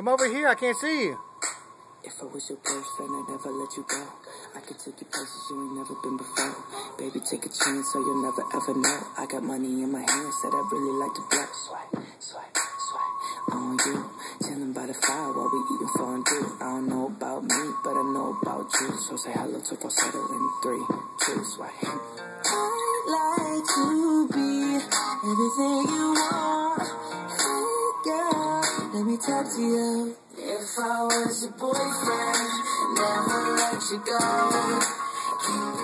Come over here. I can't see you. If I was your boyfriend, I'd never let you go. I could take you places you ain't never been before. Baby, take a chance so you'll never ever know. I got money in my hands that I really like to blow. Swipe, swipe, swipe on you. Chilling by the fire while we eating fondue. I don't know about me, but I know about you. So say hello to falsetto in three, two, swipe. I'd like to be everything you want. Let me talk to you. If I was your boyfriend, never let you go.